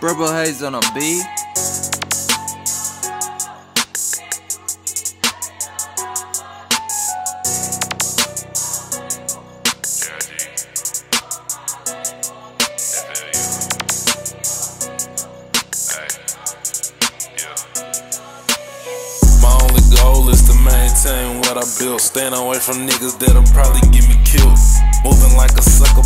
Purple Haze on a beat. My only goal is to maintain what I built. Staying away from niggas that'll probably get me killed. Moving like a sucker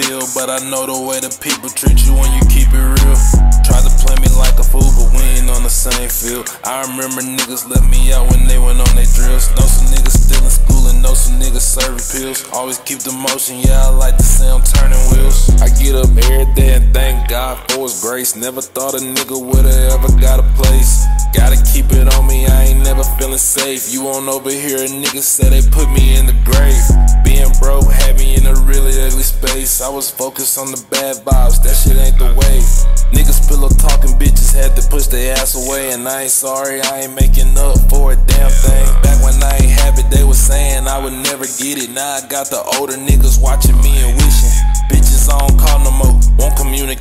feel. But I know the way the people treat you when you keep it real. Tried to play me like a fool, but we ain't on the same field. I remember niggas let me out when they went on their drills. Know some niggas still in school and know some niggas serving pills. Always keep the motion, yeah, I like to see I'm turning wheels. I get up every day and thank God for his grace. Never thought a nigga would've ever got a place. Gotta keep it on me, I ain't never feeling safe. You won't overhear a nigga say they put me in the grave. Being broke had me in a really. I was focused on the bad vibes, that shit ain't the way. Niggas pillow talking bitches had to push their ass away. And I ain't sorry, I ain't making up for a damn thing. Back when I ain't have it, they was saying I would never get it. Now I got the older niggas watching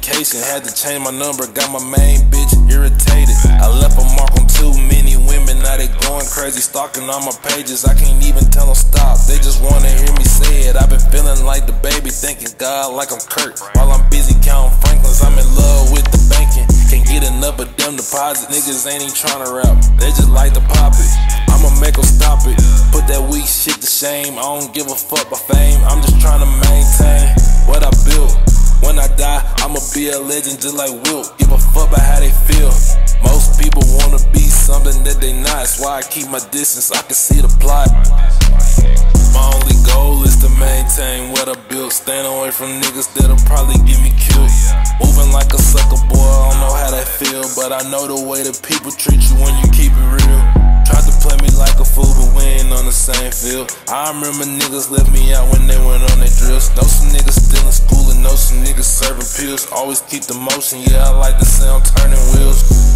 communication. Had to change my number, got my main bitch irritated. I left a mark on too many women, now they going crazy, stalking all my pages. I can't even tell them stop, they just wanna hear me say it. I've been feeling like the baby, thanking God like I'm Kirk. While I'm busy counting Franklins, I'm in love with the banking. Can't get enough of them deposits, niggas ain't even trying to rap, they just like to pop it. I'ma make them stop it, put that weak shit to shame. I don't give a fuck about fame, I'm just trying to maintain a legend just like Wilt. Give a fuck about how they feel. Most people wanna be something that they not. That's why I keep my distance. I can see the plot. My only goal is to maintain what I built. Staying away from niggas that'll probably get me killed. Moving like a sucker boy, I don't know how that feel. But I know the way that people treat you when you keep it real. Tried to play me like a fool, but we ain't on the same field. I remember niggas left me out when they went on their drills. Know some niggas still Always keep the motion, yeah, I like to say I'm turning wheels.